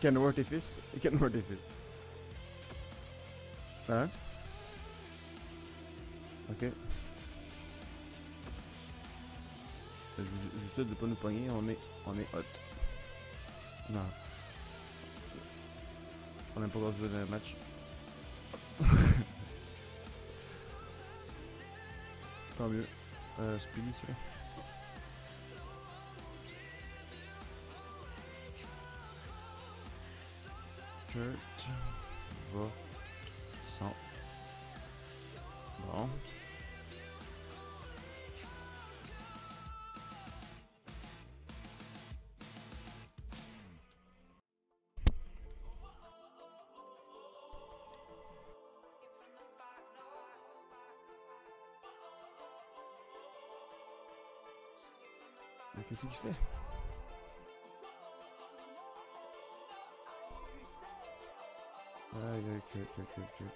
Tes fils. Kenworth tes fils. Hein? Ok. Je vous souhaite de pas nous pogner, on est, on est hot. Non. On n'a pas encore joué dans le match. Tant mieux. Euh, Speedy, tu vois. Perturbação. Bom. Aqui se difere. Il ok, ok,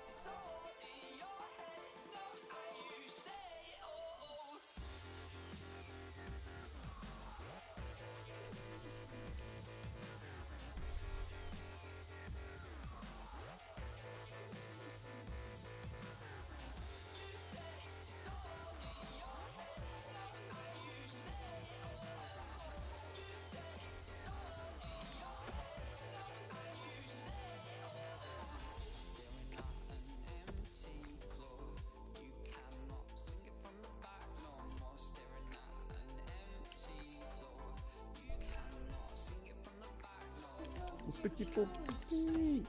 Petit pot petit.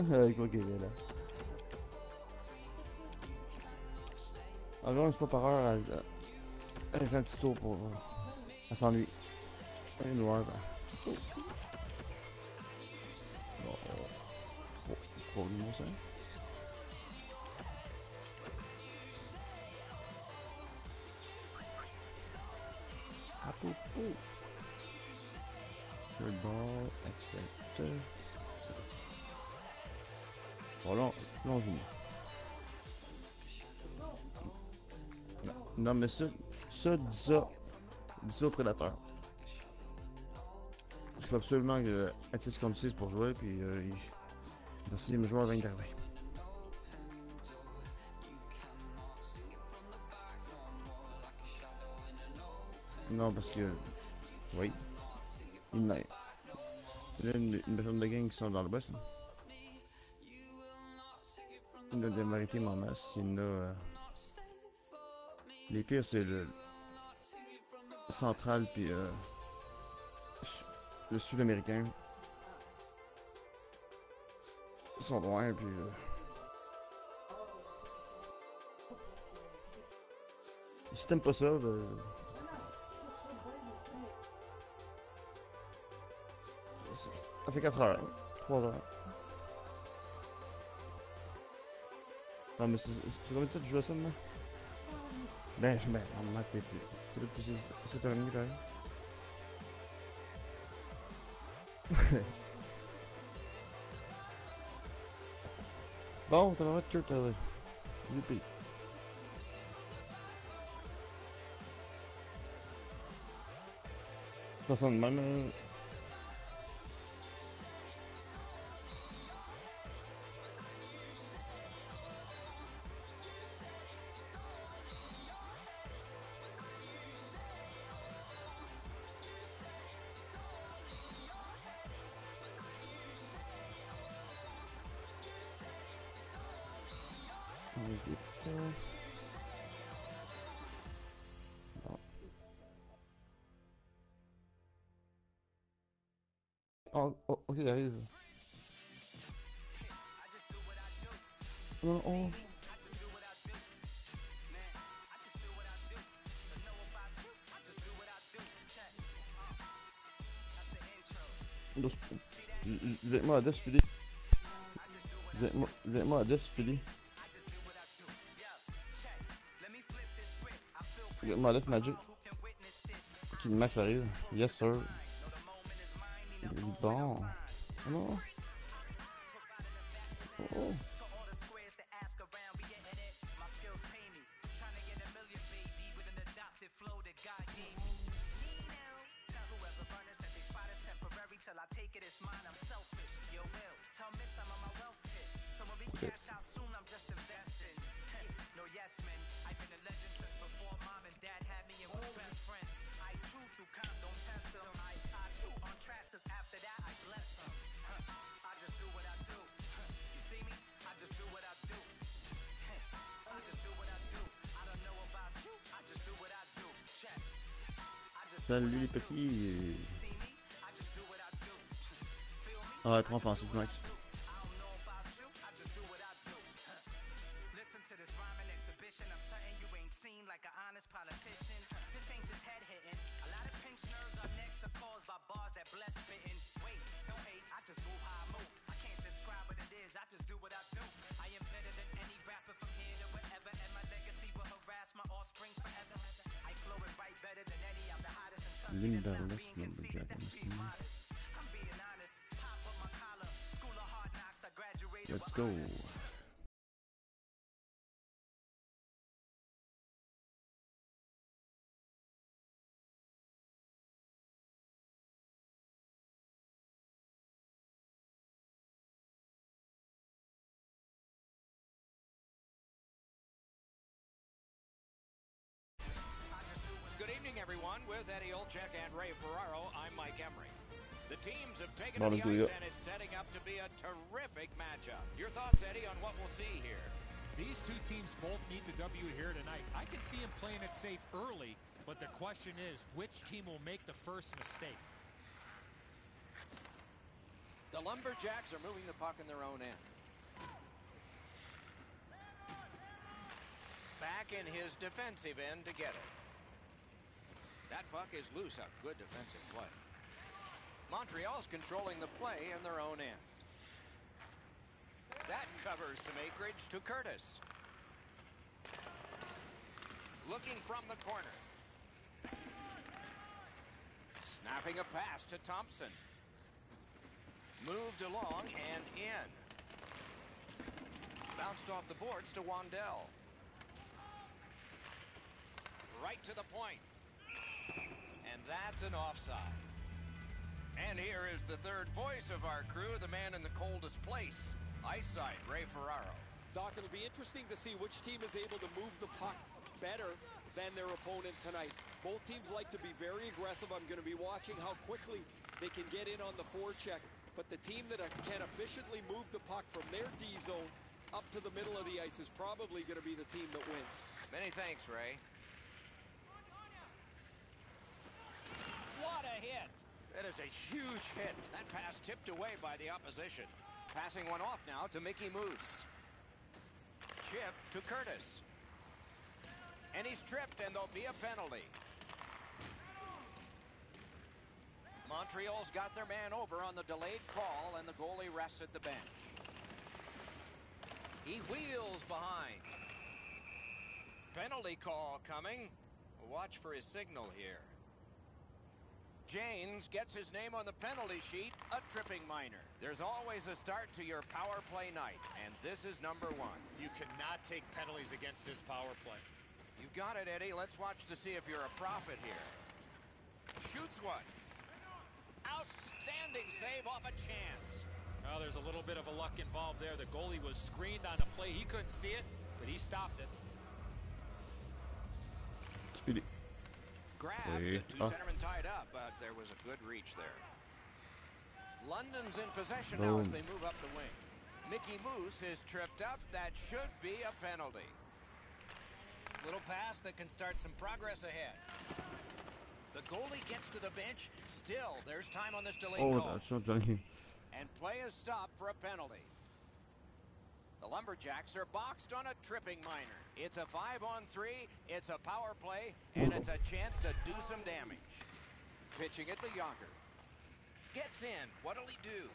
Avec qu'elle est là. Environ une fois par heure, elle, elle fait un petit tour pour. Elle s'ennuie. Elle est noire, ben. Bon, trop, trop ça. À là, on- là on joue. Non, non, mais ça, ça, dis ça. Dis ça au prédateur. Il faut absolument que être 6 contre 6 pour jouer, puis euh, il... Merci, mes joueurs viennent d'arriver. Non, parce que. Oui. Il. Il y a une, personne de gang qui sont dans le boss. Il y a des maritimes en masse. Euh, Les pires, c'est le. Central, puis. euh, Le sud-américain. Ils sont loin, puis. euh, Si t'aimes pas ça, Ça fait 4 heures. 3 heures. Non, mais c'est combien de tu joues à ça? Ben, ben, normalement, t'es là depuis 7h30, pareil. bon, t'as vraiment de Kurt, là. Youpi. Ça sonne même, des points. Oh, oh, ok, il arrive. Non, oh. Dos... Vem, mano, desce, filho. Vem. À 10 filer. Laisse-moi à 10 Magic. Qui max arrive. Yes sir. Bon. Oh. Oh. lui les petits. Et... Arrête, enfin, c'est Max. Let's go. Good evening, everyone. With Eddie Olczyk and Ray Ferraro, I'm Mike Emrick. The teams have taken to the ice, and it's setting up to be a terrific matchup. Your thoughts, Eddie, on what we'll see here? These two teams both need the W here tonight. I can see them playing it safe early, but the question is, which team will make the first mistake? The Lumberjacks are moving the puck in their own end. Back in his defensive end to get it. That puck is loose. A good defensive play. Montreal's controlling the play in their own end. That covers some acreage to Curtis. Looking from the corner. Snapping a pass to Thompson. Moved along and in. Bounced off the boards to Wandell. Right to the point. And that's an offside. And here is the third voice of our crew, the man in the coldest place, ice side, Ray Ferraro. Doc, it'll be interesting to see which team is able to move the puck better than their opponent tonight. Both teams like to be very aggressive. I'm going to be watching how quickly they can get in on the forecheck. But the team that can efficiently move the puck from their D zone up to the middle of the ice is probably going to be the team that wins. Many thanks, Ray. What a hit! That is a huge hit. That pass tipped away by the opposition. Passing one off now to Mickey Moose. Chip to Curtis. And he's tripped, and there'll be a penalty. Montreal's got their man over on the delayed call, and the goalie rests at the bench. He wheels behind. Penalty call coming. Watch for his signal here. Janes gets his name on the penalty sheet, a tripping minor. There's always a start to your power play night, and this is number one. You cannot take penalties against this power play. You've got it, Eddie. Let's watch to see if you're a prophet here. Shoots one. Outstanding save off a chance. Well, there's a little bit of a luck involved there. The goalie was screened on the play. He couldn't see it, but he stopped it. Grabbed, Wait. two Oh. centermen tied up, but there was a good reach there. London's in possession now as they move up the wing. Mickey Moose is tripped up. That should be a penalty. Little pass that can start some progress ahead. The goalie gets to the bench. Still, there's time on this delayed Oh, call. that's not Johnny. And play is stopped for a penalty. The Lumberjacks are boxed on a tripping minor. It's a five on three, it's a power play, and it's a chance to do some damage. Pitching it to Yager. Gets in. What'll he do?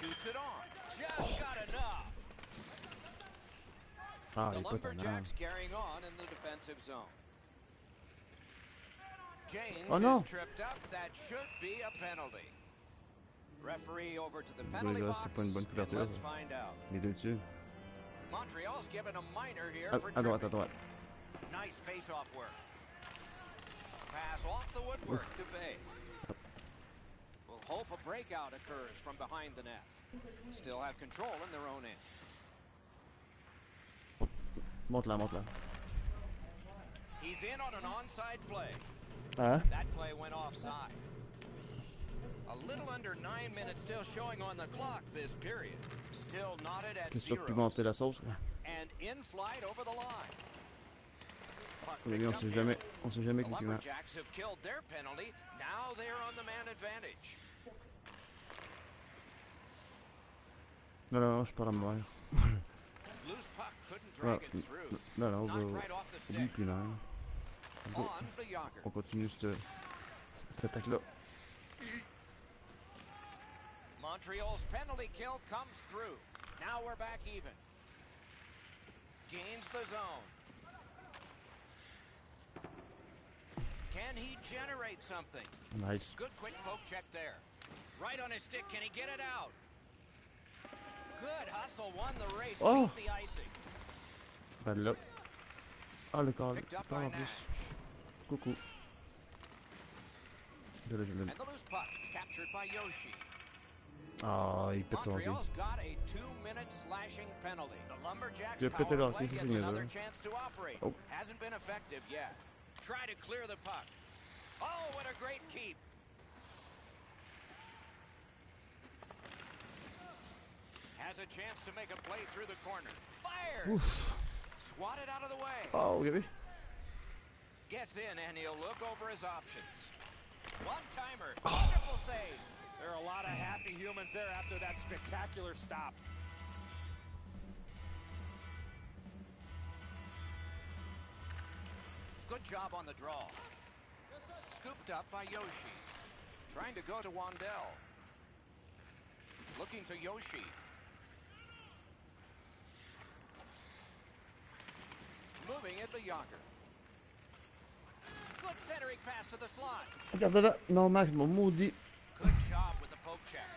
Shoots it on. Just got enough. Ah, The il est pas tannant. Lumberjacks carrying on in the defensive zone. James Oh, no. is tripped up. That should be a penalty. Referee over to the penalty box. pas une bonne and couverture, let's find out. Les deux dessus. Montreal's given a minor here À, for à droite, à tripping. droite. Nice face-off work. Pass off the woodwork to Bay. We'll hope a breakout occurs from behind the net. Still have control in their own end. Monte là. He's in on an onside play. Hein? That play went offside. Qu'est-ce que plus monter la sauce Mais on sait jamais, on sait jamais qui meurt. Non, non, je parle à moi. non, non, on hein. On continue cette attaque-là. Montreal's penalty kill comes through. Now we're back even. Gains the zone. Can he generate something? Nice. Good quick poke check there. Right on his stick. Can he get it out? Good hustle. Won the race. Oh. Beat the icing. De là. Ah, le corps. Picked up by en. Nash. Coucou. Désolé, je l'ai. And the loose puck captured by Yoshi. Il pète son hockey. Montreal's got a two-minute slashing penalty. The Lumberjacks Il a pété power leur play hockey, ça, gets c'est another niaiseux. chance to operate. Oh. Hasn't been effective yet. Try to clear the puck. Oh, what a great keep. Has a chance to make a play through the corner. Fires. Ouf. Swatted out of the way. Oh, vous avez Gets in and he'll look over his options. One-timer. Oh. Wonderful save. There are a lot of happy humans there after that spectacular stop. Good job on the draw. Scooped up by Yoshi. Trying to go to Wandell. Looking to Yoshi. Moving at the Yager. Good centering pass to the slot. Regarde là. Non, Max, mon maudit. Good job with the poke check.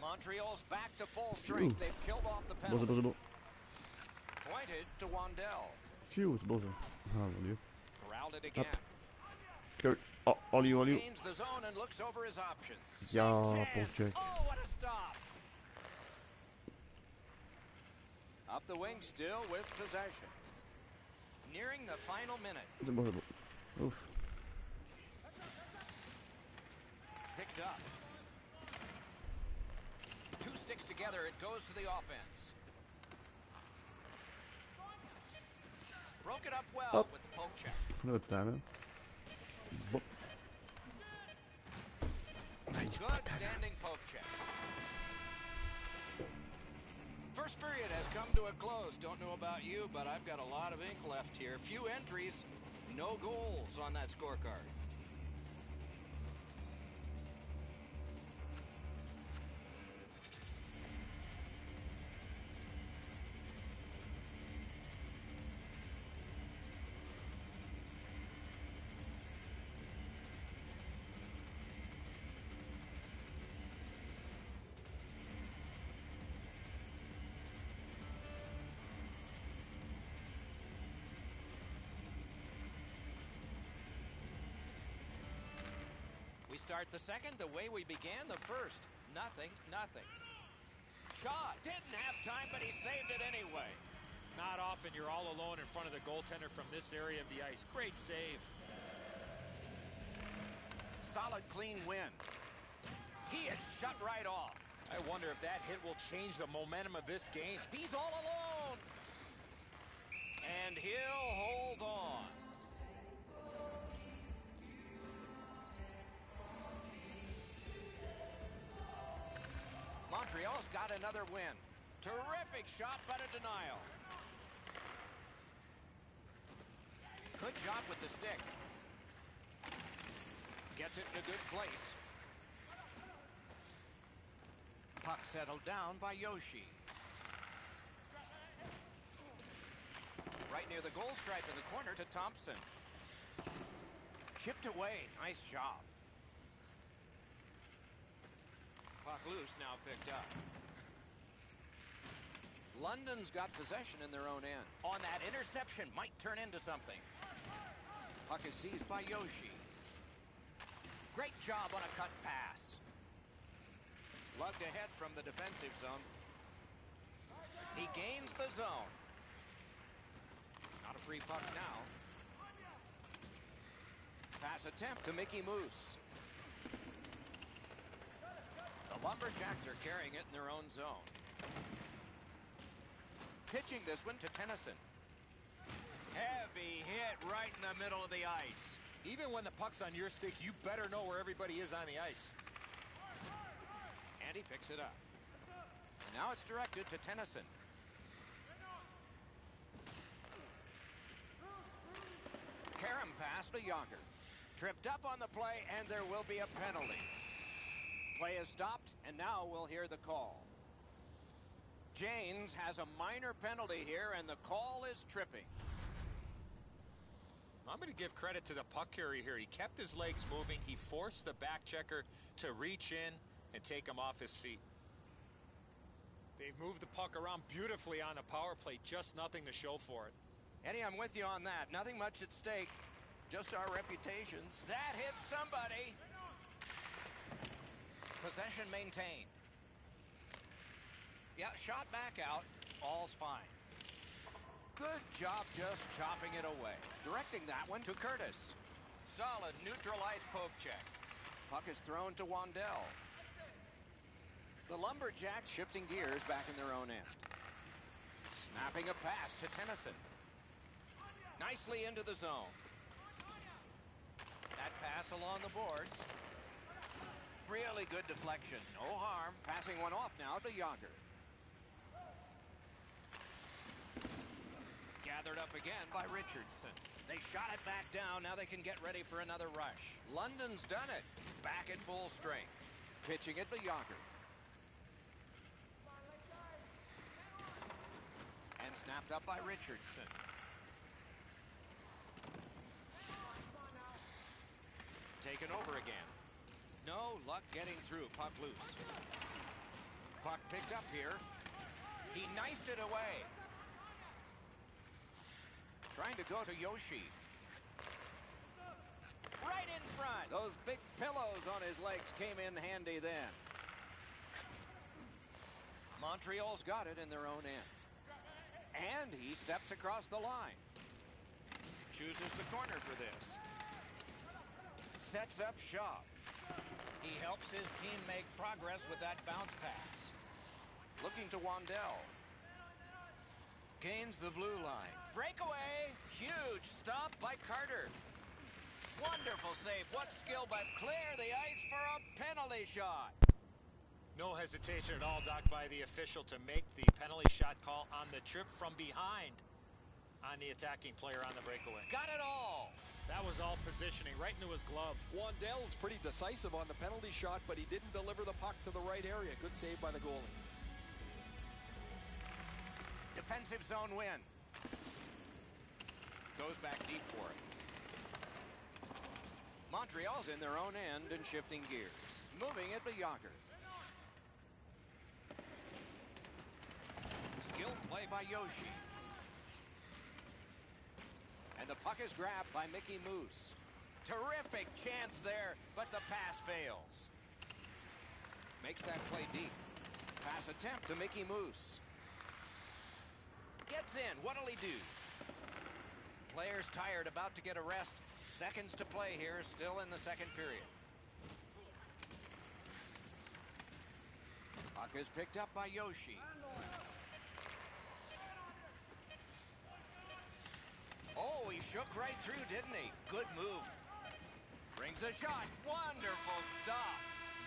Montreal's back to full strength. Ouh. They've killed off the Bon, c'est bon, penalty. Pointed to Wandell. Bon ça. Ah, mon dieu. It again. Kurt. Oh, Oli, Oli. Gains the zone and looks over his options. Big poke check. Oh, what a stop! Up the wing still with possession. Nearing the final minute. C'est bon, c'est bon. Ouf. Picked up. Sticks together, it goes to the offense. Broke it up well Up. with the poke check. Prenez votre temps, là. Bon. Aïe, Good standing poke check. First period has come to a close. Don't know about you, but I've got a lot of ink left here. Few entries, no goals on that scorecard. Start the second the way we began the first. Nothing, nothing. Shaw didn't have time, but he saved it anyway. Not often you're all alone in front of the goaltender from this area of the ice. Great save. Solid, clean win. He is shut right off. I wonder if that hit will change the momentum of this game. He's all alone. And he'll hold on. Montreal's got another win. Terrific shot, but a denial. Good job with the stick. Gets it in a good place. Puck settled down by Yoshi. Right near the goal stripe in the corner to Thompson. Chipped away. Nice job. Puck loose now picked up. London's got possession in their own end. On that interception might turn into something. Puck is seized by Yoshi. Great job on a cut pass. Lugged ahead from the defensive zone. He gains the zone. Not a free puck now. Pass attempt to Mickey Moose. The Lumberjacks are carrying it in their own zone. Pitching this one to Tennyson. Heavy hit right in the middle of the ice. Even when the puck's on your stick, you better know where everybody is on the ice. And he picks it up. And now it's directed to Tennyson. Karam pass to Yager. Tripped up on the play, and there will be a penalty. Play is stopped, and now we'll hear the call. Janes has a minor penalty here, and the call is tripping. I'm going to give credit to the puck carrier here. He kept his legs moving. He forced the back checker to reach in and take him off his feet. They've moved the puck around beautifully on the power play. Just nothing to show for it. Eddie, I'm with you on that. Nothing much at stake. Just our reputations. That hits somebody. Possession maintained. Yeah, shot back out. All's fine. Good job just chopping it away. Directing that one to Curtis. Solid neutralized poke check. Puck is thrown to Wandell. The Lumberjacks shifting gears back in their own end. Snapping a pass to Tennyson. Nicely into the zone. That pass along the boards. Really good deflection. No harm. Passing one off now to Yager. Gathered up again by Richardson. They shot it back down. Now they can get ready for another rush. London's done it. Back at full strength. Pitching it to Yager. And snapped up by Richardson. Taken over again. No luck getting through. Puck loose. Puck picked up here. He knifed it away. Trying to go to Yoshi. Right in front. Those big pillows on his legs came in handy then. Montreal's got it in their own end. And he steps across the line. Chooses the corner for this. Sets up shop. He helps his team make progress with that bounce pass. Looking to Wandell. Gains the blue line. Breakaway! Huge stop by Carter. Wonderful save. What skill, but clear the ice for a penalty shot. No hesitation at all, Doc, by the official to make the penalty shot call on the trip from behind on the attacking player on the breakaway. Got it all. That was all positioning right into his glove. Wandell's pretty decisive on the penalty shot, but he didn't deliver the puck to the right area. Good save by the goalie. Defensive zone win. Goes back deep for it. Montreal's in their own end and shifting gears. Moving it to Yager. Skilled play by Yoshi. And the puck is grabbed by Mickey Moose. Terrific chance there, but the pass fails. Makes that play deep. Pass attempt to Mickey Moose. Gets in. What'll he do? Players tired, about to get a rest. Seconds to play here, still in the second period. Puck is picked up by Yoshi. Oh, he shook right through, didn't he? Good move. Brings a shot. Wonderful stop.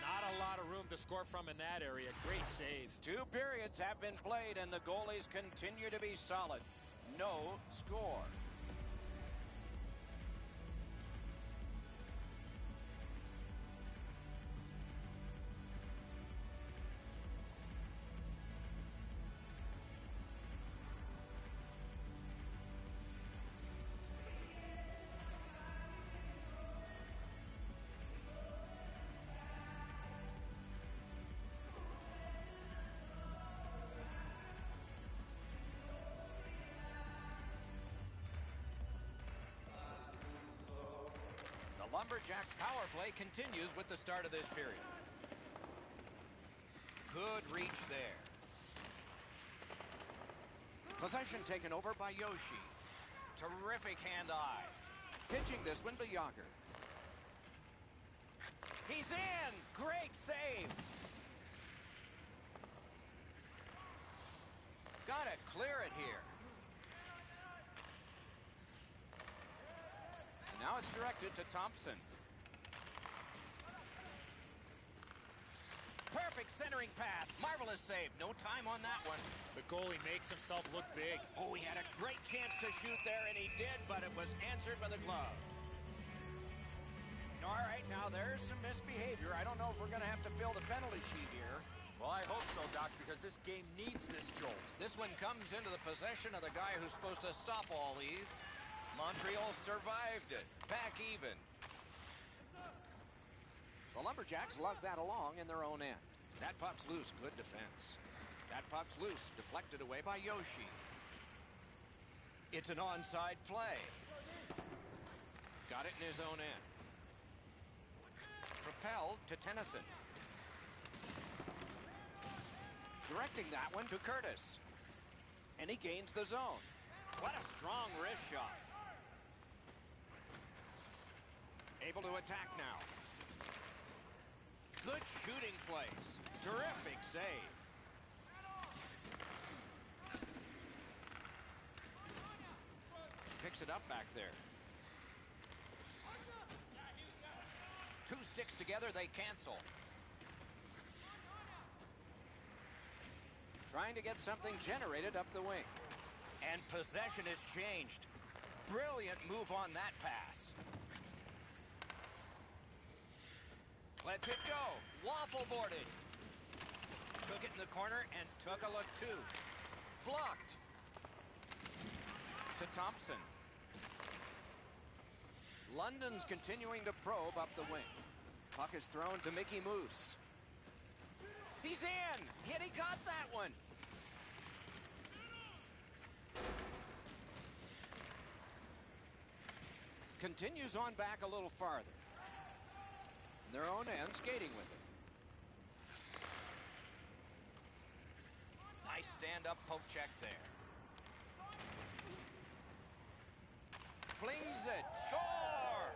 Not a lot of room to score from in that area. Great save. Two periods have been played, and the goalies continue to be solid. No score. Lumberjacks power play continues with the start of this period. Good reach there. Possession taken over by Yoshi. Terrific hand-eye. Pitching this one to Yager. He's in! Great save! Gotta clear it here. It's directed to Thompson. Perfect centering pass. Marvelous save. No time on that one. The goalie makes himself look big. Oh, he had a great chance to shoot there, and he did, but it was answered by the glove. All right, now there's some misbehavior. I don't know if we're going to have to fill the penalty sheet here. Well, I hope so, Doc, because this game needs this jolt. This one comes into the possession of the guy who's supposed to stop all these. Montreal survived it. Back even. The Lumberjacks lug that along in their own end. That puck's loose. Good defense. That puck's loose. Deflected away by Yoshi. It's an onside play. Got it in his own end. Propelled to Tennyson. Directing that one to Curtis. And he gains the zone. What a strong wrist shot. Able to attack now. Good shooting place. Terrific save. Picks it up back there. Two sticks together, they cancel. Trying to get something generated up the wing. And possession has changed. Brilliant move on that pass. Let's it go. Waffle boarded. Took it in the corner and took a look too. Blocked. To Thompson. London's continuing to probe up the wing. Puck is thrown to Mickey Moose. He's in. Hit, he got that one. Continues on back a little farther. Their own end, skating with it. Nice stand-up poke check there. Flings it. Score!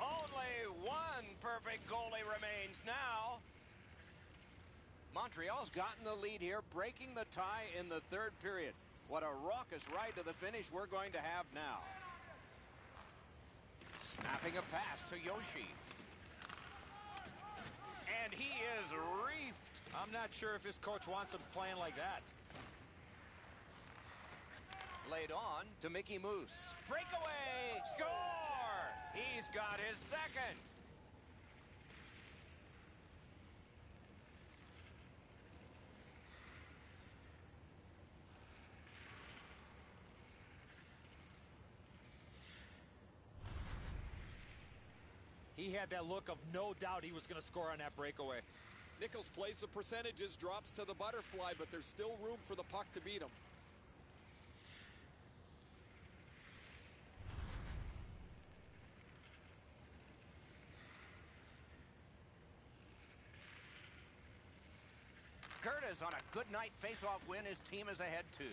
Only one perfect goalie remains now. Montreal's gotten the lead here, breaking the tie in the third period. What a raucous ride to the finish we're going to have now. Snapping a pass to Yoshi. And he is reefed. I'm not sure if his coach wants him playing like that. Laid on to Mickey Moose. Breakaway! Score! He's got his second. He had that look of no doubt he was going to score on that breakaway. Nichols plays the percentages, drops to the butterfly, but there's still room for the puck to beat him. Curtis on a good night face-off win. His team is ahead two.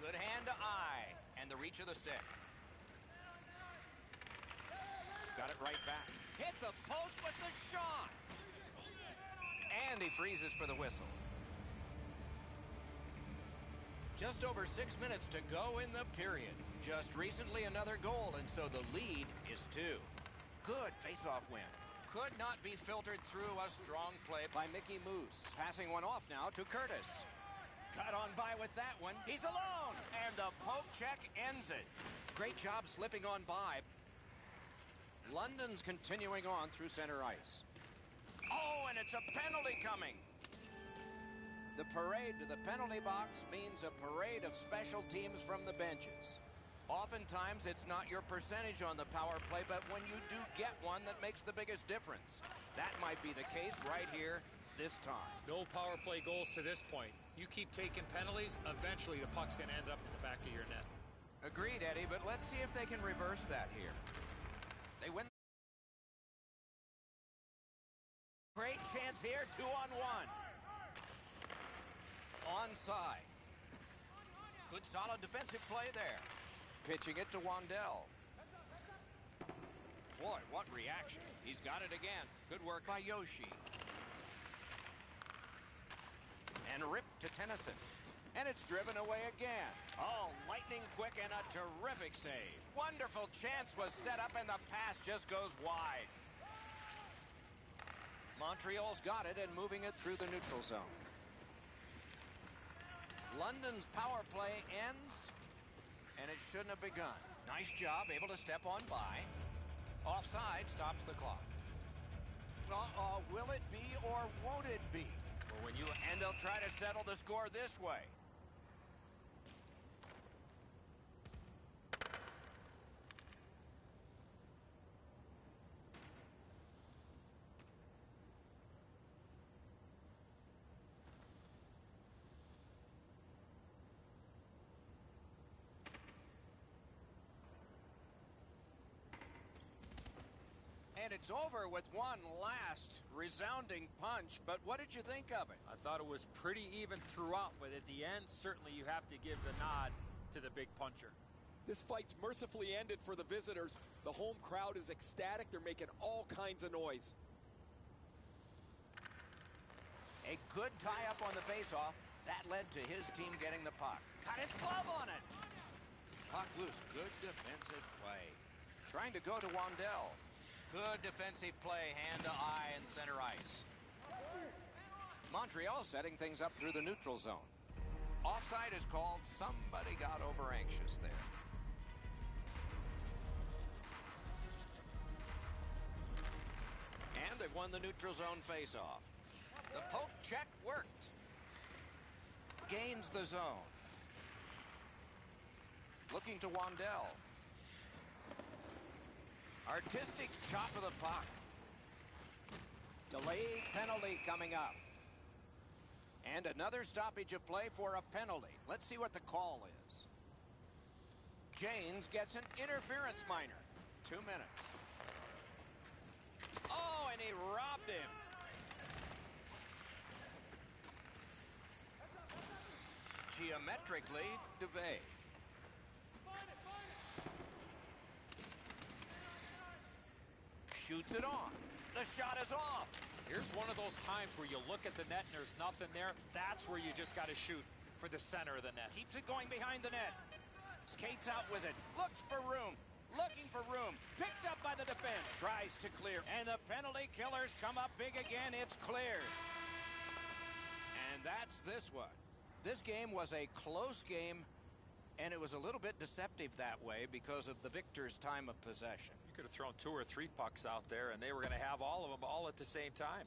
Good hand to eye and the reach of the stick. Got it right back. Hit the post with the shot. And he freezes for the whistle. Just over six minutes to go in the period. Just recently another goal, and so the lead is two. Good face-off win. Could not be filtered through a strong play by Mickey Moose. Passing one off now to Curtis. Cut on by with that one. He's alone, and the poke check ends it. Great job slipping on by. London's continuing on through center ice. Oh, and it's a penalty coming. The parade to the penalty box means a parade of special teams from the benches. Oftentimes, it's not your percentage on the power play, but when you do get one that makes the biggest difference. That might be the case right here this time. No power play goals to this point. You keep taking penalties, eventually the puck's going to end up in the back of your net. Agreed, Eddie, but let's see if they can reverse that here. They win. Great chance here, two on one. Onside. Good solid defensive play there. Pitching it to Wandell. Boy, what reaction. He's got it again. Good work by Yoshi. And ripped to Tennyson. And it's driven away again. Oh, lightning quick and a terrific save. Wonderful chance was set up and the pass just goes wide. Montreal's got it and moving it through the neutral zone. London's power play ends, and it shouldn't have begun. Nice job, able to step on by. Offside stops the clock. Uh-oh, will it be or won't it be? Well, when you And they'll try to settle the score this way. And it's over with one last resounding punch. But what did you think of it? I thought it was pretty even throughout, but at the end, certainly you have to give the nod to the big puncher. This fight's mercifully ended for the visitors. The home crowd is ecstatic. They're making all kinds of noise. A good tie-up on the face-off. That led to his team getting the puck. Got his glove on it. Puck loose. Good defensive play. Trying to go to Wandell. Good defensive play, hand to eye and center ice. Montreal setting things up through the neutral zone. Offside is called. Somebody got over anxious there. And they've won the neutral zone face-off. The poke check worked. Gains the zone. Looking to Wandell. Artistic chop of the puck. Delay penalty coming up. And another stoppage of play for a penalty. Let's see what the call is. James gets an interference minor. Two minutes. Oh, and he robbed him. Geometrically, DeVay. Shoots it on. The shot is off. Here's one of those times where you look at the net and there's nothing there. That's where you just got to shoot for the center of the net. Keeps it going behind the net. Skates out with it. Looks for room. Looking for room. Picked up by the defense. Tries to clear. And the penalty killers come up big again. It's cleared. And that's this one. This game was a close game, and it was a little bit deceptive that way because of the victor's time of possession. You could have thrown two or three pucks out there, and they were going to have all of them all at the same time.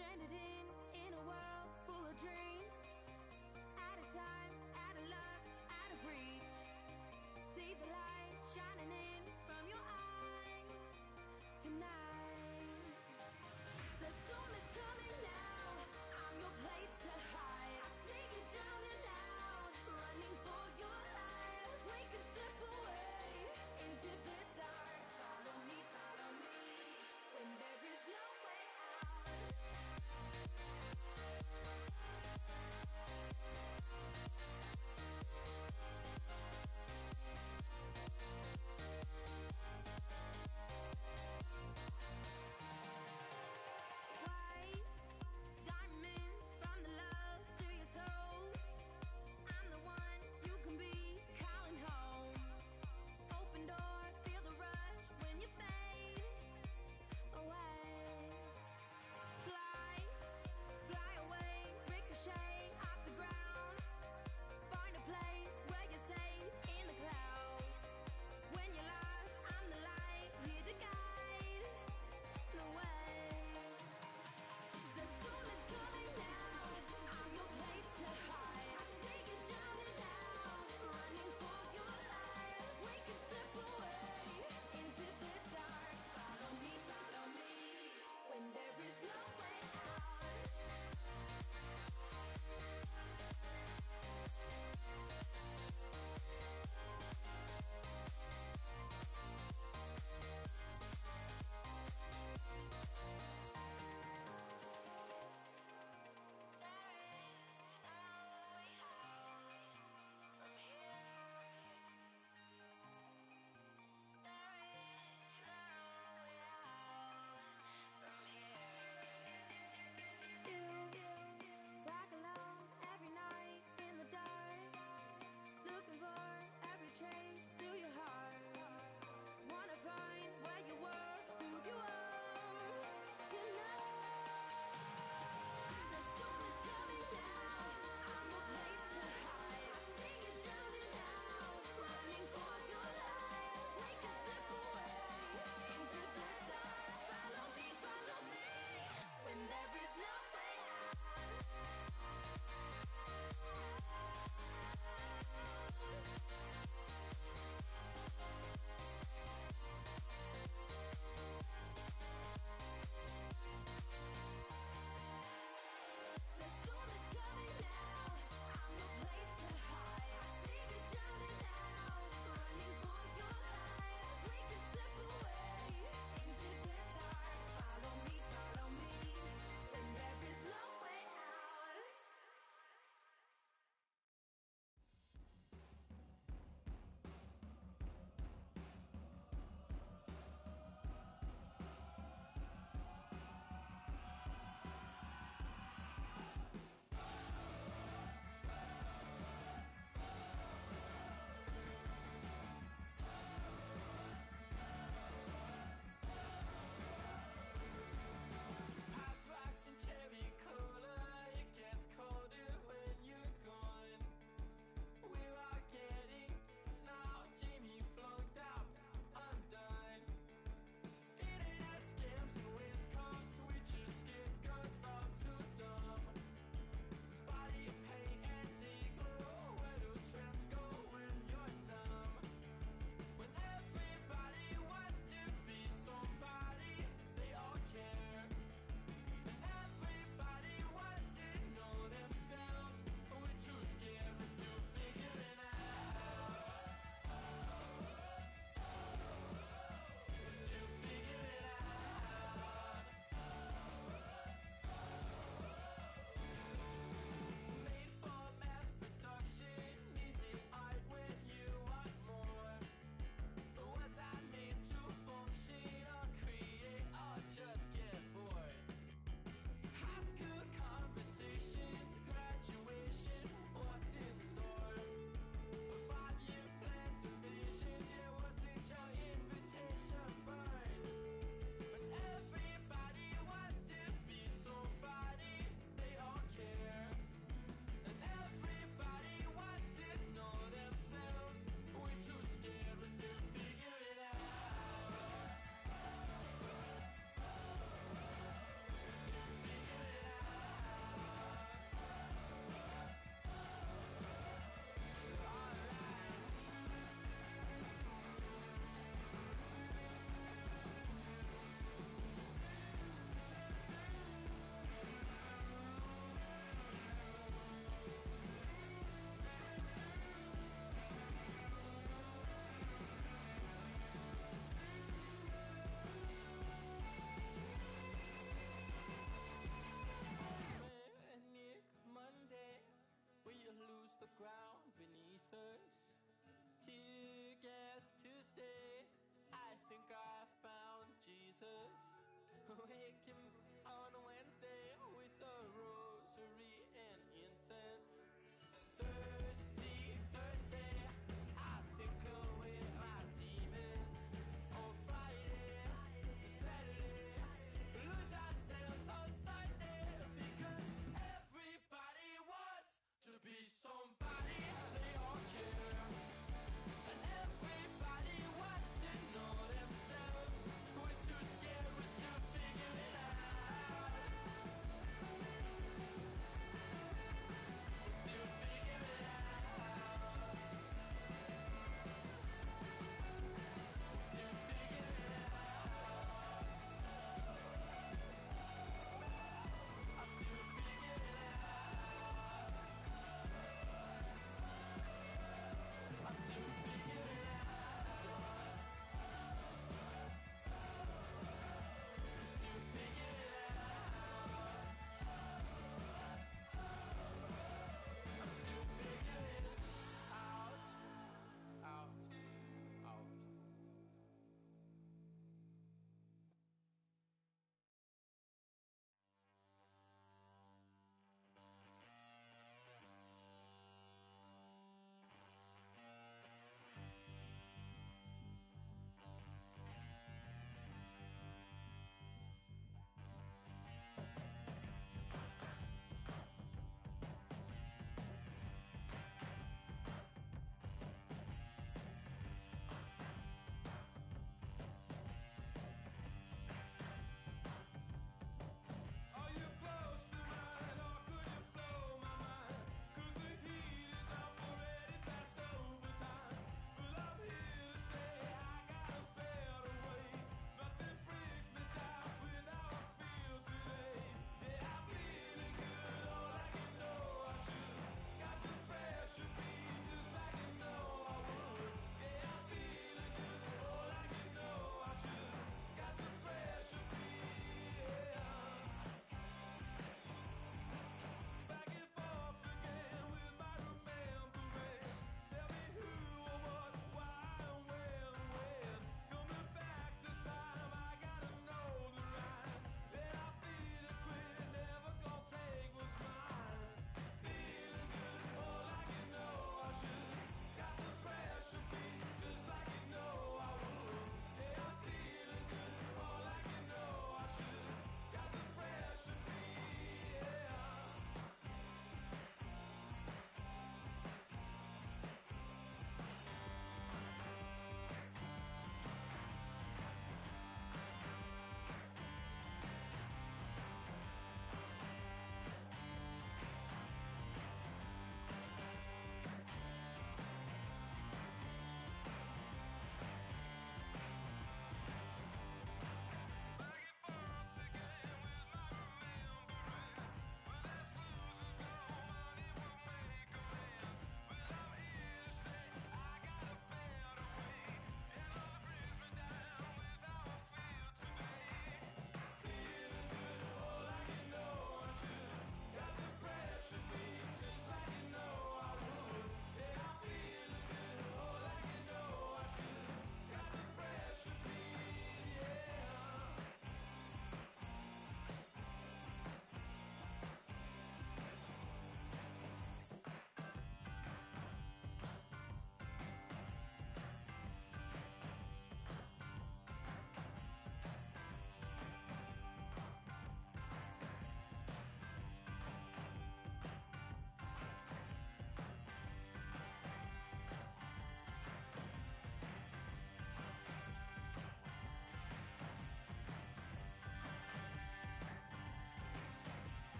Stranded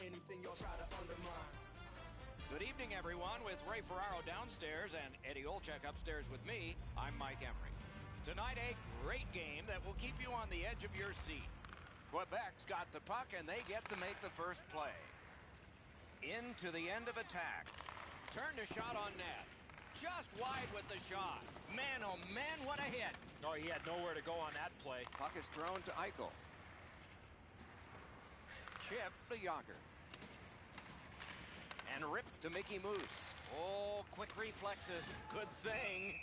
anything y'all try to undermine. Good evening, everyone, with Ray Ferraro downstairs and Eddie Olczyk upstairs with me. I'm Mike Emrick. Tonight, a great game that will keep you on the edge of your seat. Quebec's got the puck, and they get to make the first play. Into the end of attack. Turned a shot on net. Just wide with the shot. Man, oh man, what a hit. Oh, he had nowhere to go on that play. Puck is thrown to Eichel. Chip to Yager. And rip to Mickey Moose. Oh, quick reflexes. Good thing.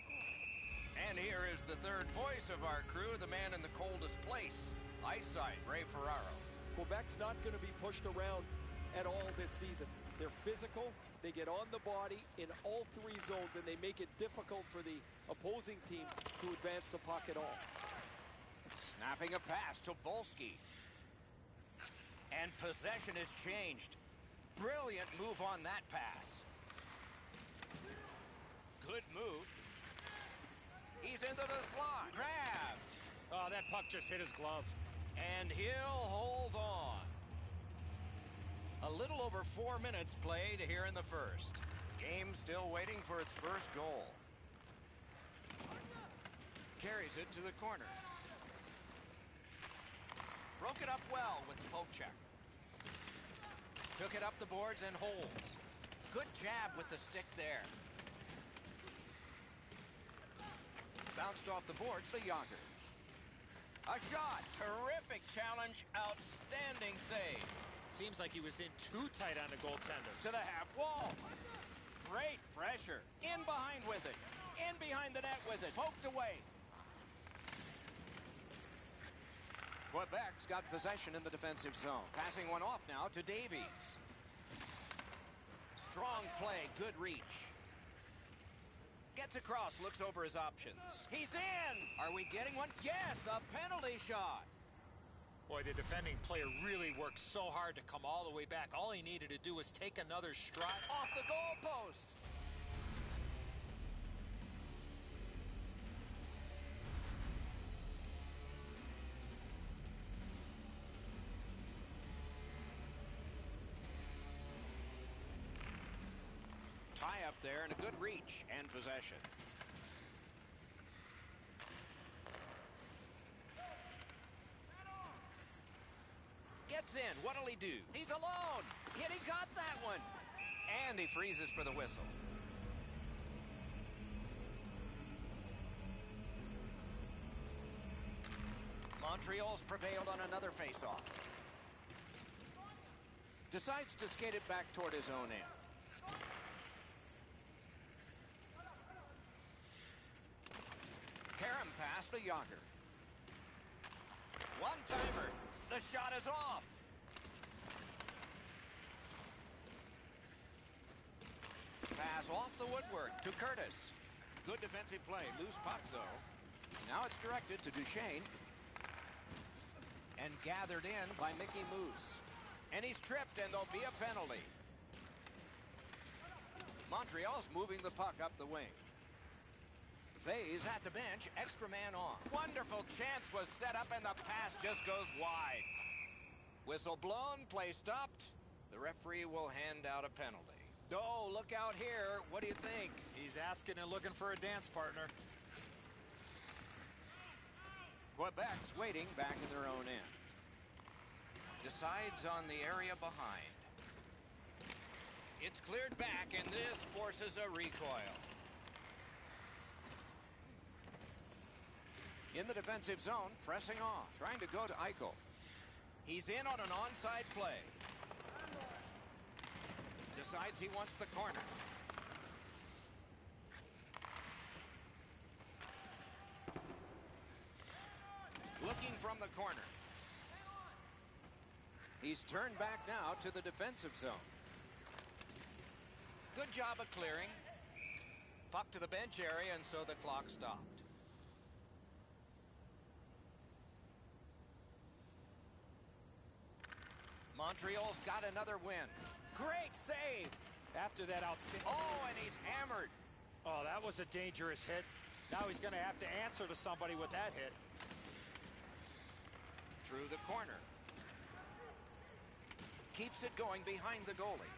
And here is the third voice of our crew, the man in the coldest place. eyesight, side, Ray Ferraro. Quebec's not going to be pushed around at all this season. They're physical. They get on the body in all three zones, and they make it difficult for the opposing team to advance the puck at all. Snapping a pass to Volsky. And possession is changed. Brilliant move on that pass. Good move. He's into the slot. Grabbed. Oh, that puck just hit his glove. And he'll hold on. A little over four minutes played here in the first. Game still waiting for its first goal. Carries it to the corner. Broke it up well with the poke check. Took it up the boards and holds. Good jab with the stick there. Bounced off the boards, the Yonkers. A shot. Terrific challenge. Outstanding save. Seems like he was in too tight on the goaltender. To the half wall. Great pressure. In behind with it. In behind the net with it. Poked away. Quebec's got possession in the defensive zone. Passing one off now to Davies. Strong play. Good reach. Gets across, looks over his options. He's in! Are we getting one? Yes, a penalty shot. Boy, the defending player really worked so hard to come all the way back. All he needed to do was take another stride. Off the goalpost. Up there and a good reach and possession. Gets in. What'll he do? He's alone. He got that one. And he freezes for the whistle. Montreal's prevailed on another faceoff. Decides to skate it back toward his own end. Karam pass to Yager. One-timer. The shot is off. Pass off the woodwork to Curtis. Good defensive play. Loose puck, though. Now it's directed to Duchesne. And gathered in by Mickey Moose. And he's tripped, and there'll be a penalty. Montreal's moving the puck up the wing. Faye's at the bench, extra man on. Wonderful chance was set up, and the pass just goes wide. Whistle blown, play stopped. The referee will hand out a penalty. Oh, look out here. What do you think? He's asking and looking for a dance partner. Quebec's waiting back in their own end. Decides on the area behind. It's cleared back, and this forces a recoil. In the defensive zone, pressing on, trying to go to Eichel. He's in on an onside play. Decides he wants the corner. Looking from the corner. He's turned back now to the defensive zone. Good job of clearing. Puck to the bench area, and so the clock stopped. Montreal's got another win. Great save. After that outstanding... Oh, and he's hammered. Oh, that was a dangerous hit. Now he's going to have to answer to somebody with that hit. Through the corner. keeps it going behind the goalie.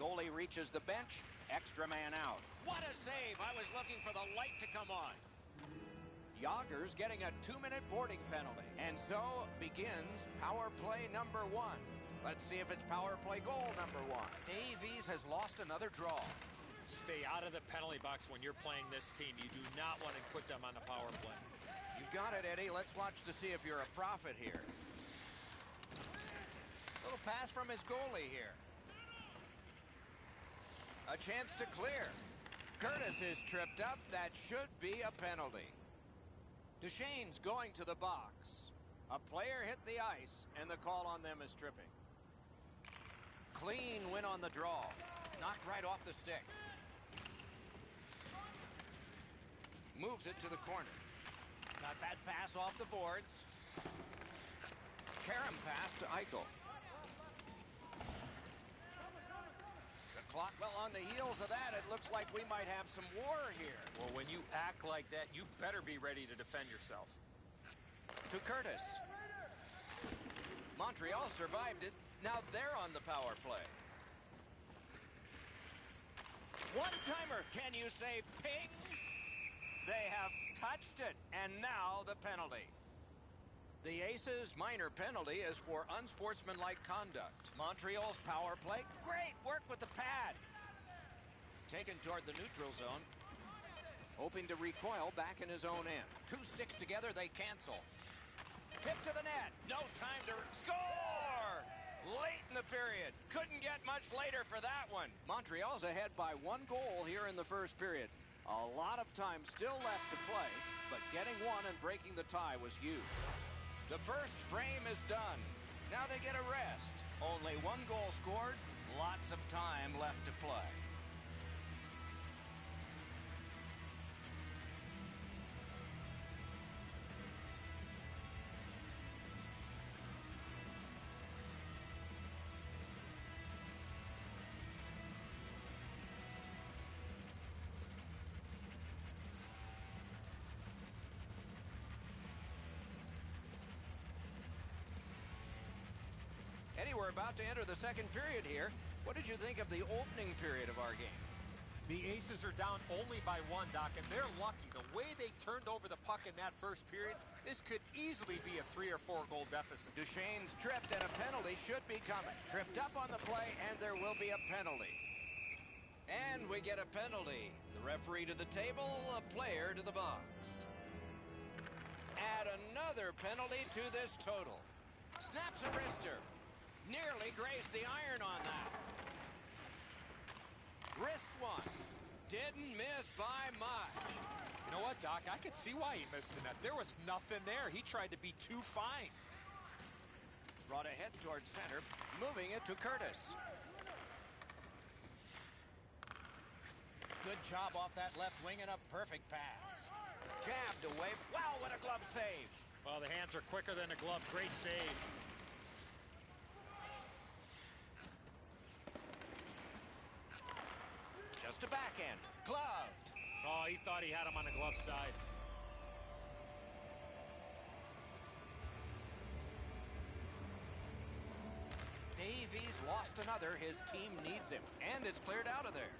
Goalie reaches the bench, extra man out. What a save! I was looking for the light to come on. Yager's getting a two-minute boarding penalty. And so begins power play number one. Let's see if it's power play goal number one. Davies has lost another draw. Stay out of the penalty box when you're playing this team. You do not want to put them on the power play. You got it, Eddie. Let's watch to see if you're a prophet here. Little pass from his goalie here. A chance to clear. Curtis is tripped up. That should be a penalty. Duchesne's going to the box. A player hit the ice, and the call on them is tripping. Clean win on the draw. Knocked right off the stick. Moves it to the corner. Got that pass off the boards. Karam pass to Eichel. Clock, well, on the heels of that, it looks like we might have some war here. Well, when you act like that, you better be ready to defend yourself. To Curtis. Montreal survived it. Now they're on the power play. One-timer. Can you say ping? They have touched it, and now the penalty. The Aces' minor penalty is for unsportsmanlike conduct. Montreal's power play, great work with the pad. Taken toward the neutral zone. Hoping to recoil back in his own end. Two sticks together, they cancel. Tip to the net. No time to score! Late in the period. Couldn't get much later for that one. Montreal's ahead by one goal here in the first period. A lot of time still left to play, but getting one and breaking the tie was huge. The first frame is done. Now they get a rest. Only one goal scored, lots of time left to play. We're about to enter the second period here. What did you think of the opening period of our game? The Aces are down only by one, Doc, and they're lucky. The way they turned over the puck in that first period, this could easily be a three or four goal deficit. Duchesne's tripped and a penalty should be coming. Tripped up on the play and there will be a penalty. And we get a penalty. The referee to the table, a player to the box. Add another penalty to this total. Snaps a wrister. Nearly grazed the iron on that. Wrist one. Didn't miss by much. You know what, Doc? I could see why he missed the net. There was nothing there. He tried to be too fine. Brought ahead towards center, moving it to Curtis. Good job off that left wing and a perfect pass. Jabbed away. Wow, what a glove save. Well, the hands are quicker than a glove. Great save. Just a backhand. Gloved. Oh, he thought he had him on the glove side. Davies lost another. His team needs him. And it's cleared out of there.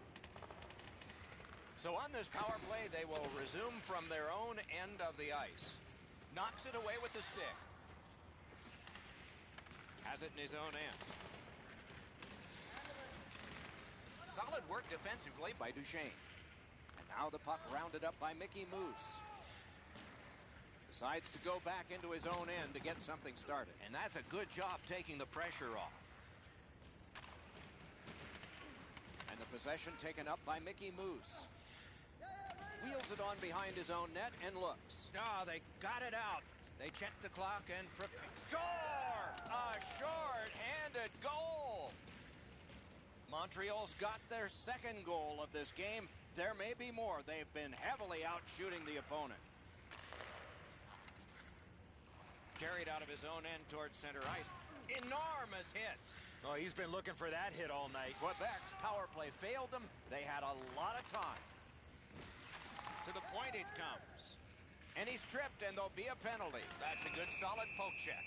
So on this power play, they will resume from their own end of the ice. Knocks it away with the stick. Has it in his own end. Solid work defensively by Duchesne. And now the puck rounded up by Mickey Moose. Decides to go back into his own end to get something started. And that's a good job taking the pressure off. And the possession taken up by Mickey Moose. Wheels it on behind his own net and looks. Ah, they got it out. They check the clock and prepare. Score! A short-handed goal! Montreal's got their second goal of this game. There may be more. They've been heavily out shooting the opponent. Carried out of his own end towards center ice. Enormous hit. Oh, he's been looking for that hit all night. Quebec's power play failed them. They had a lot of time. To the point it comes. And he's tripped, and there'll be a penalty. That's a good, solid poke check.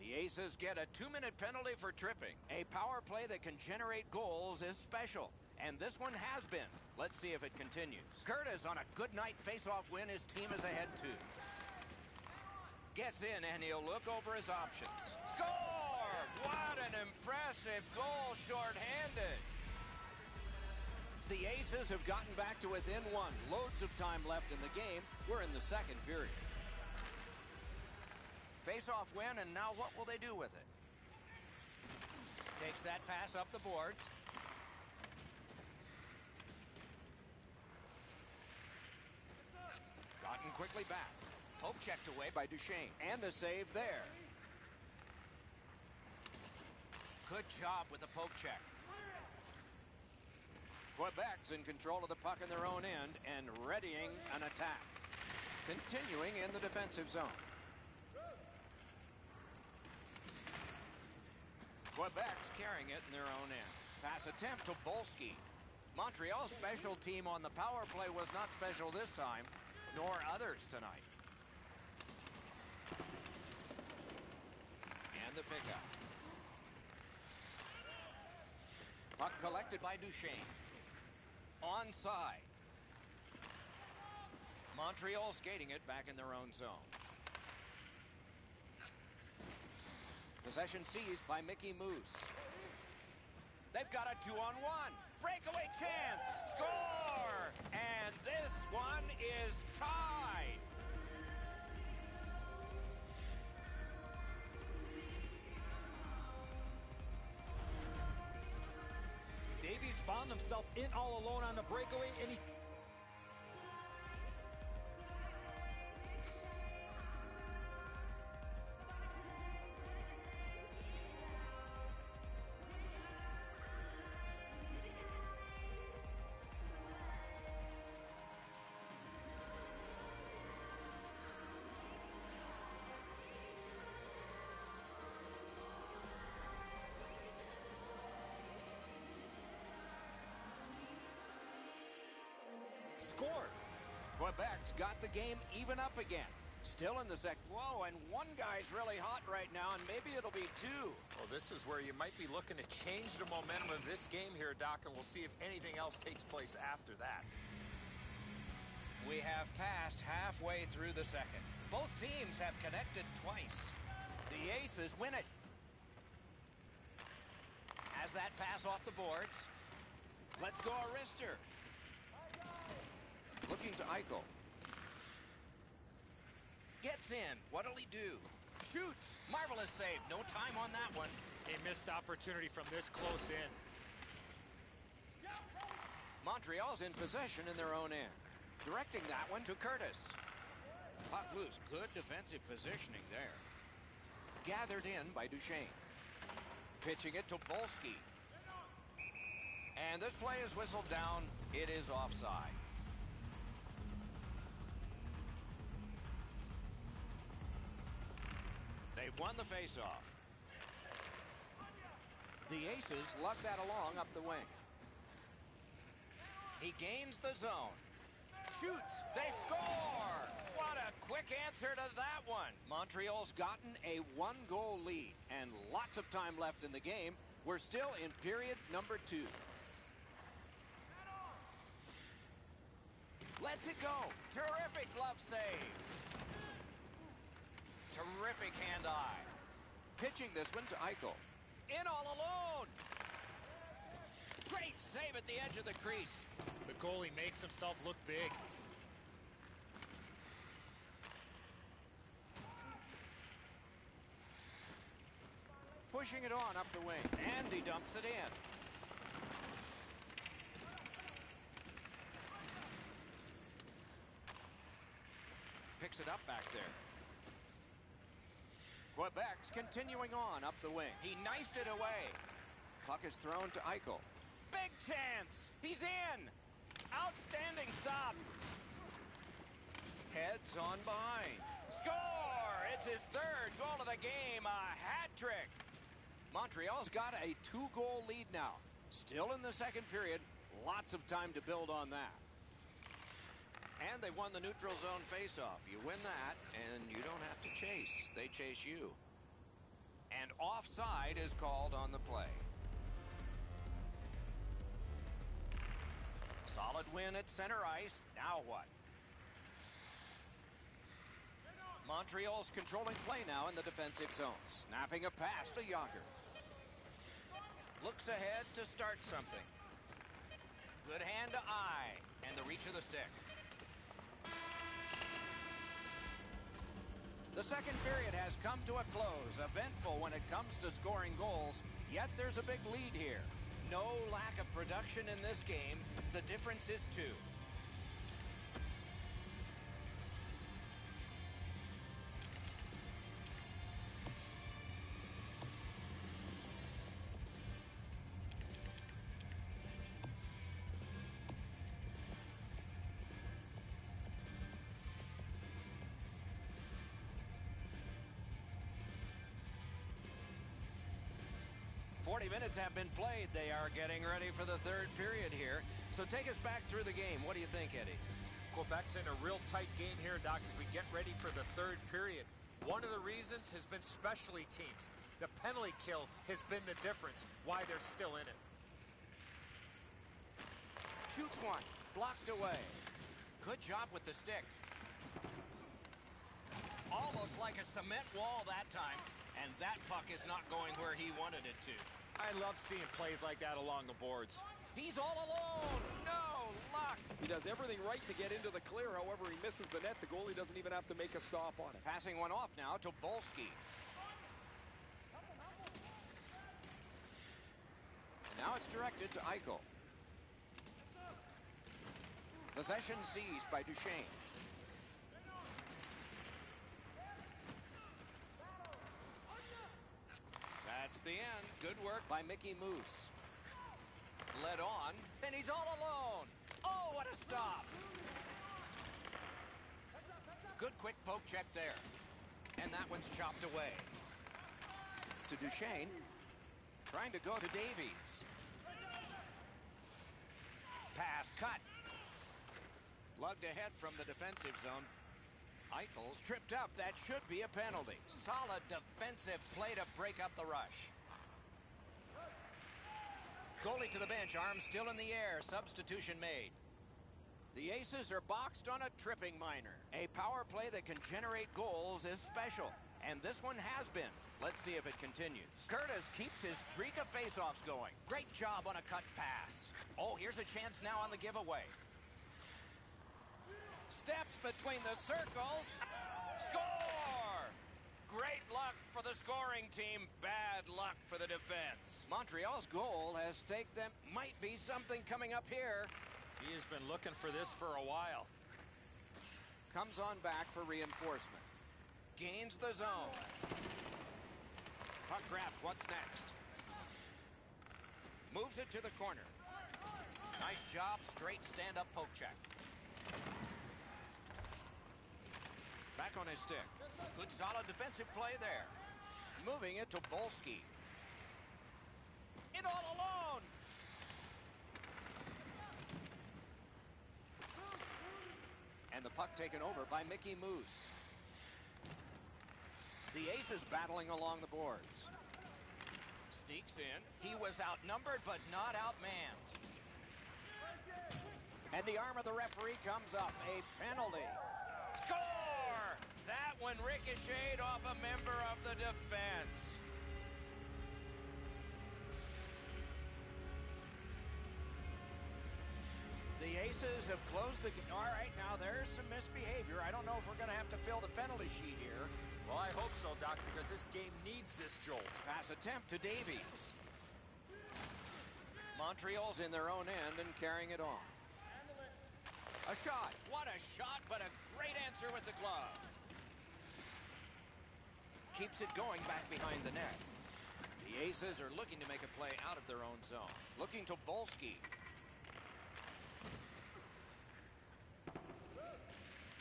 The Aces get a two-minute penalty for tripping. A power play that can generate goals is special. And this one has been. Let's see if it continues. Curtis on a good night face-off win. His team is ahead too. Gets in and he'll look over his options. Score! What an impressive goal shorthanded. The Aces have gotten back to within one. Loads of time left in the game. We're in the second period. Face-off win, and now what will they do with it? Takes that pass up the boards. Gotten quickly back. Poke checked away by Duchesne. And the save there. Good job with the poke check. Quebec's in control of the puck in their own end and readying an attack. Continuing in the defensive zone. Quebec's carrying it in their own end. Pass attempt to Volsky. Montreal's special team on the power play was not special this time, nor others tonight. And the pickup. Puck collected by Duchesne. Onside. Montreal skating it back in their own zone. Possession seized by Mickey Moose. They've got a two-on-one. Breakaway chance. Score! And this one is tied. Davies found himself in all alone on the breakaway, and he Quebec's got the game even up again. Still in the second. Whoa, and one guy's really hot right now, and maybe it'll be two. Well, this is where you might be looking to change the momentum of this game here, Doc, and we'll see if anything else takes place after that. We have passed halfway through the second. Both teams have connected twice. The Aces win it. Has that pass off the boards. Let's go, Arister. Looking to Eichel. Gets in. What'll he do? Shoots. Marvelous save. No time on that one. a missed opportunity from this close in. Montreal's in possession in their own end. Directing that one to Curtis. Puck loose. Good defensive positioning there. Gathered in by Duchesne. Pitching it to Volsky. And this play is whistled down. It is offside. They've won the faceoff. The Aces lug that along up the wing. He gains the zone. Shoots. They score. What a quick answer to that one. Montreal's gotten a one-goal lead and lots of time left in the game. We're still in period number two. Let's it go. Terrific glove save. Terrific hand-eye. Pitching this one to Eichel. In all alone. Great save at the edge of the crease. The goalie makes himself look big. Pushing it on up the wing. And he dumps it in. Picks it up back there. Quebec's continuing on up the wing. He knifed it away. Puck is thrown to Eichel. Big chance. He's in. Outstanding stop. Heads on behind. Score! It's his third goal of the game. A hat trick. Montreal's got a two-goal lead now. Still in the second period. Lots of time to build on that. And they won the neutral zone faceoff. You win that, and you don't have to chase. They chase you. And offside is called on the play. Solid win at center ice. Now what? Montreal's controlling play now in the defensive zone. Snapping a pass to Yager. Looks ahead to start something. Good hand to eye. And the reach of the stick. The second period has come to a close. Eventful when it comes to scoring goals, yet there's a big lead here. No lack of production in this game. The difference is two. Forty minutes have been played. They are getting ready for the third period here. So take us back through the game. What do you think, Eddie? Quebec's in a real tight game here, Doc, as we get ready for the third period. One of the reasons has been specialty teams. The penalty kill has been the difference, why they're still in it. Shoots one. Blocked away. Good job with the stick. Almost like a cement wall that time. And that puck is not going where he wanted it to. I love seeing plays like that along the boards. He's all alone. No luck. He does everything right to get into the clear. However, he misses the net. The goalie doesn't even have to make a stop on it. Passing one off now to Volsky. And now it's directed to Eichel. Possession seized by Duchesne. That's the end. Good work by Mickey Moose. Led on, and he's all alone. Oh, what a stop! Good quick poke check there. And that one's chopped away. To Duchesne. Trying to go to Davies. Pass cut. Lugged ahead from the defensive zone. Eichel's tripped up. That should be a penalty. Solid defensive play to break up the rush. Goalie to the bench, arms still in the air. Substitution made. The Aces are boxed on a tripping minor. A power play that can generate goals is special. And this one has been. Let's see if it continues. Curtis keeps his streak of faceoffs going. Great job on a cut pass. Oh, here's a chance now on the giveaway. Steps between the circles. Score! Great luck for the scoring team. Bad luck for the defense. Montreal's goal has staked them. Might be something coming up here. He has been looking for this for a while. Comes on back for reinforcement. Gains the zone. Puck grab. What's next? Moves it to the corner. Nice job. Straight stand-up poke check. Back on his stick. Good solid defensive play there. Moving it to Volsky. It all alone. And the puck taken over by Mickey Moose. The Aces battling along the boards. Sneaks in. He was outnumbered but not outmanned. And the arm of the referee comes up. A penalty. Score! That one ricocheted off a member of the defense. The Aces have closed the game. All right, now there's some misbehavior. I don't know if we're going to have to fill the penalty sheet here. Well, I hope so, Doc, because this game needs this jolt. Pass attempt to Davies. Montreal's in their own end and carrying it on. A shot. What a shot, but a great answer with the glove. Keeps it going back behind the net. The Aces are looking to make a play out of their own zone. Looking to Volsky.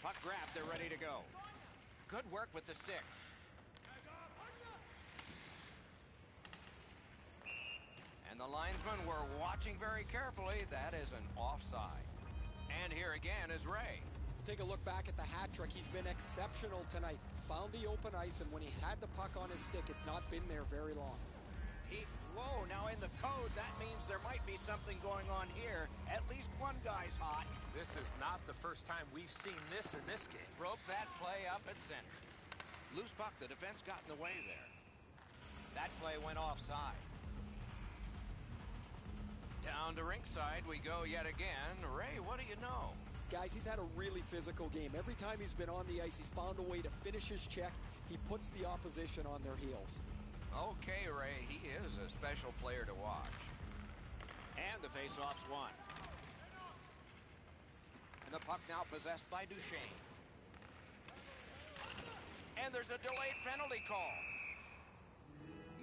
Puck grab, they're ready to go. Good work with the stick. And the linesmen were watching very carefully. That is an offside. And here again is Ray. Take a look back at the hat trick. He's been exceptional tonight. Found the open ice, and when he had the puck on his stick, it's not been there very long. He, whoa, now in the code, that means there might be something going on here. At least one guy's hot. This is not the first time we've seen this in this game. Broke that play up at center. Loose puck, the defense got in the way there. That play went offside. Down to rinkside we go yet again. Ray, what do you know? Guys, he's had a really physical game. Every time he's been on the ice, he's found a way to finish his check. He puts the opposition on their heels. Okay, Ray, he is a special player to watch. And the faceoff's won. And the puck now possessed by Duchesne. And there's a delayed penalty call.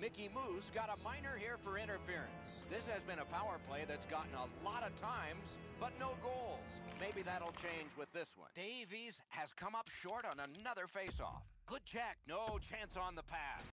Mickey Moose got a minor here for interference. This has been a power play that's gotten a lot of times, but no goals. Maybe that'll change with this one. Davies has come up short on another faceoff. Good check. No chance on the pass.